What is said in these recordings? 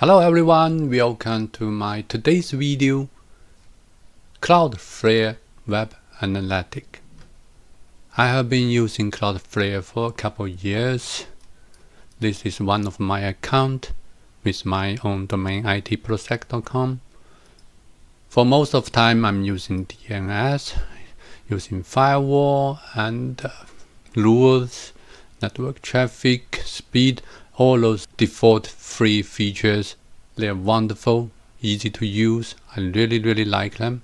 Hello everyone, welcome to my today's video Cloudflare Web Analytic. I have been using Cloudflare for a couple years. This is one of my account with my own domain itprosec.com. For most of the time I'm using DNS, using firewall and uh, rules, network traffic, speed, all those default free features. They're wonderful, easy to use. I really, really like them.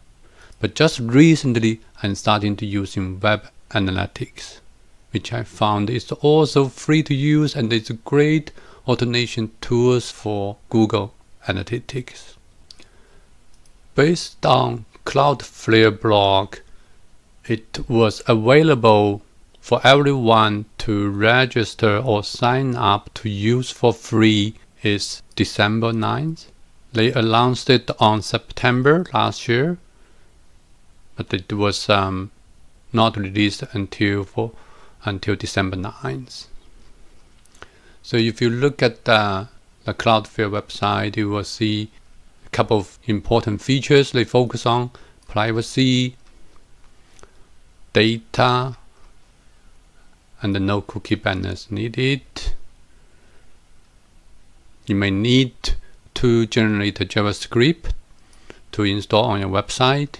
But just recently, I'm starting to using web analytics, which I found is also free to use and it's a great automation tools for Google Analytics. Based on Cloudflare blog, it was available for everyone to register or sign up to use for free is December 9th. They announced it on September last year, but it was um, not released until for until December 9th. So if you look at the, the Cloudflare website, you will see a couple of important features they focus on privacy, data, and no cookie banners needed. You may need to generate a JavaScript to install on your website,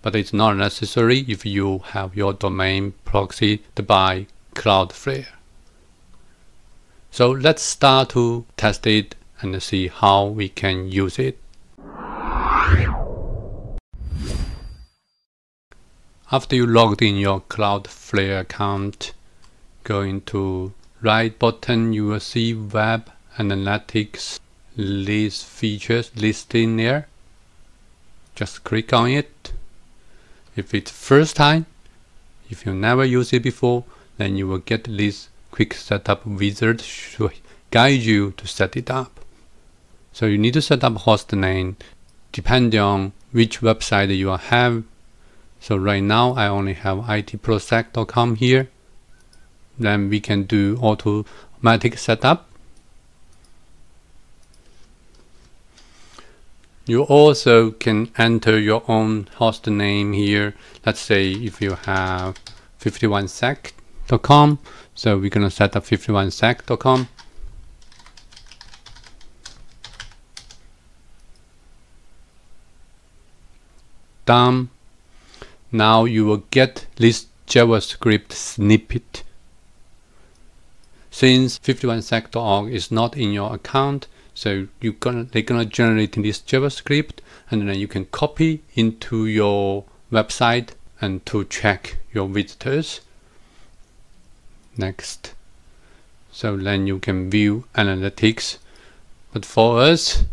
but it's not necessary if you have your domain proxied by Cloudflare. So let's start to test it and see how we can use it. After you logged in your Cloudflare account, go into right button, you will see Web Analytics list features listed in there. Just click on it. If it's first time, if you never used it before, then you will get this quick setup wizard to guide you to set it up. So you need to set up host name depending on which website you have so right now I only have itprosec.com here. Then we can do automatic setup. You also can enter your own host name here. Let's say if you have 51sec.com. So we're going to set up 51sec.com. Done now you will get this JavaScript snippet. Since 51sec.org is not in your account, so you gonna they're gonna generate this JavaScript and then you can copy into your website and to track your visitors. Next. So then you can view analytics. But for us,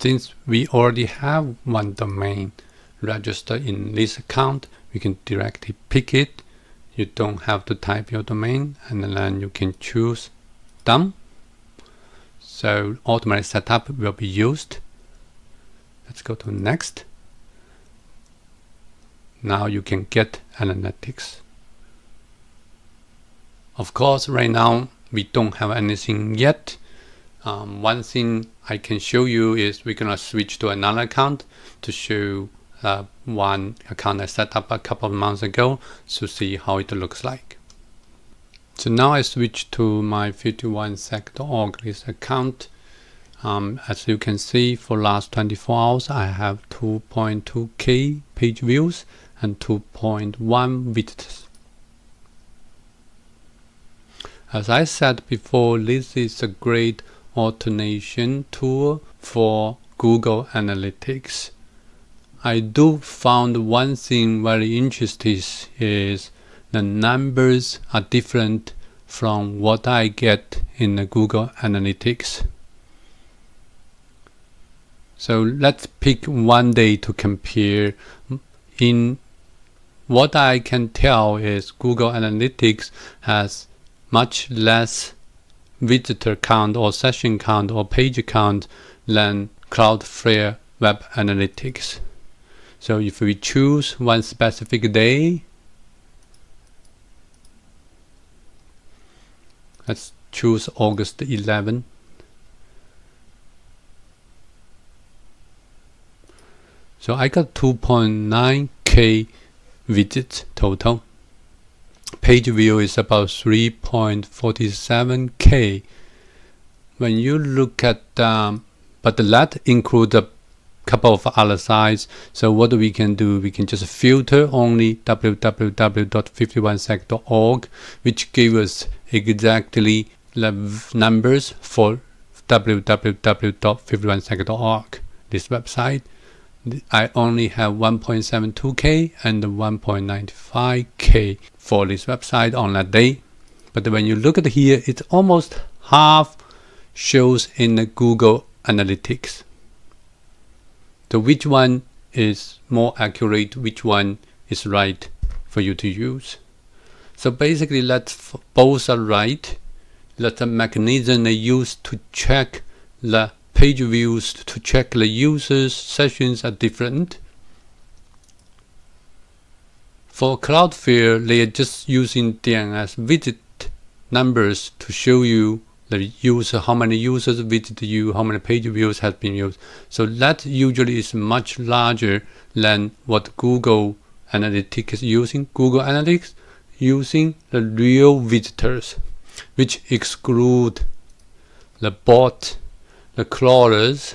Since we already have one domain registered in this account, we can directly pick it. You don't have to type your domain and then you can choose done. So automatic setup will be used. Let's go to next. Now you can get analytics. Of course, right now we don't have anything yet um, one thing I can show you is we're gonna switch to another account to show uh, one account I set up a couple of months ago to see how it looks like. So now I switch to my 51sec.org list account. Um, as you can see for last 24 hours I have 2.2k page views and 2.1 visitors. As I said before, this is a great automation tool for Google Analytics. I do found one thing very interesting is the numbers are different from what I get in the Google Analytics. So let's pick one day to compare. In what I can tell is Google Analytics has much less visitor count or session count or page count than Cloudflare Web Analytics. So if we choose one specific day, let's choose August 11 so I got 2.9k visits total page view is about 3.47k when you look at um, but that includes a couple of other sites. So what we can do we can just filter only www.51sec.org which gives us exactly the numbers for www.51sec.org this website I only have 1.72k and 1.95k for this website on that day. But when you look at here it's almost half shows in the Google Analytics. So which one is more accurate? Which one is right for you to use? So basically both are right. That the mechanism they use to check the page views to check the users sessions are different. For Cloudflare, they are just using DNS visit numbers to show you the user, how many users visit you, how many page views have been used. So that usually is much larger than what Google Analytics is using. Google Analytics using the real visitors, which exclude the bot the crawlers,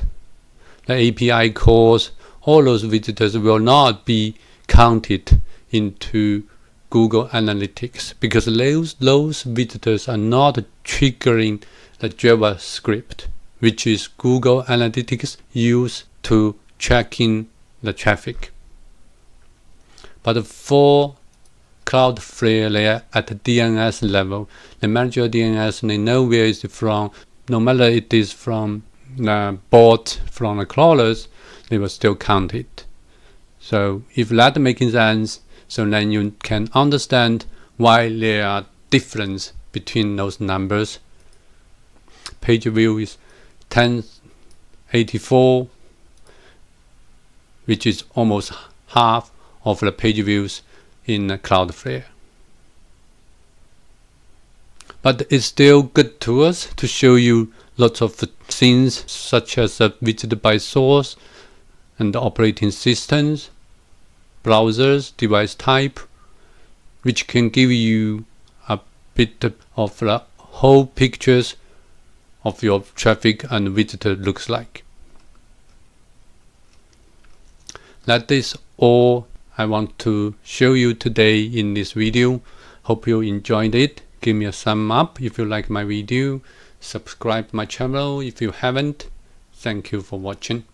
the API calls, all those visitors will not be counted into Google Analytics because those, those visitors are not triggering the JavaScript, which is Google Analytics use to tracking the traffic. But for Cloudflare layer at the DNS level, the manager DNS, they know where it's from, no matter it is from uh, bot from the crawlers, they will still count it. So if that making sense, so then you can understand why there are difference between those numbers. Page view is 1084, which is almost half of the page views in Cloudflare. But it's still good to us to show you lots of things such as uh, visited by source and operating systems, browsers, device type, which can give you a bit of the whole pictures of your traffic and visitor looks like. That is all I want to show you today in this video. Hope you enjoyed it. Give me a thumb up if you like my video subscribe my channel if you haven't. Thank you for watching